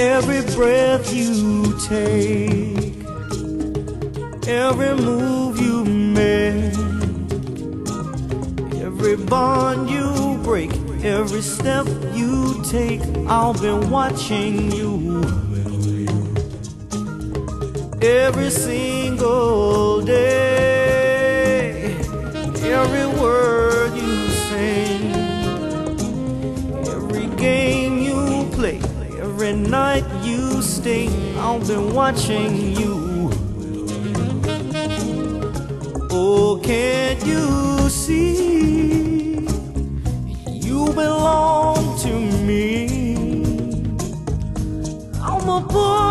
Every breath you take, every move you make, every bond you break, every step you take, I'll be watching you. Every single day, every word night you stay, I'll be watching you. Oh, can't you see? You belong to me. I'm a boy.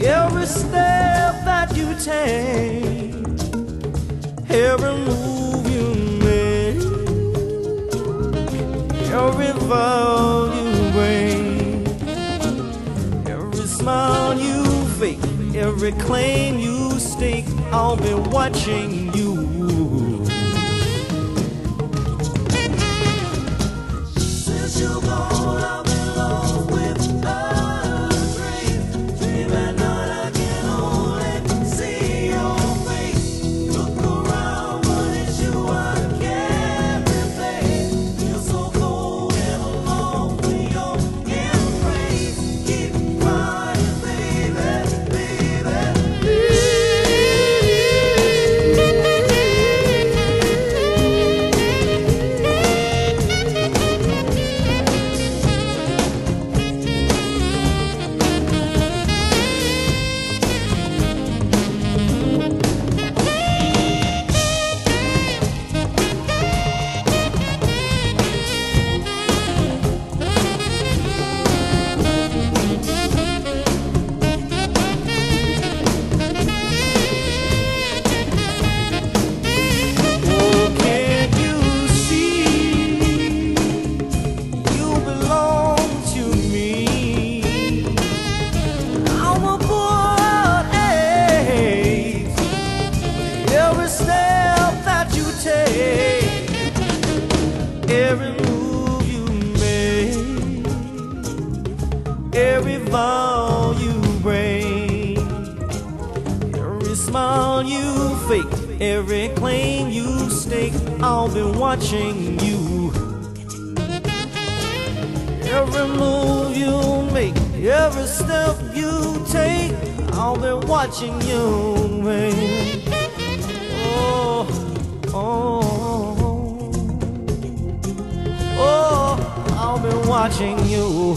Every step that you take, every move every you bring, every smile you fake, every claim you stake, I'll be watching you. Since you're gone, every vow you break. Every smile you fake, every claim you stake, I'll be watching you. Every move you make, every step you take, I'll be watching you, baby. Oh, oh, oh, oh I'll be watching you.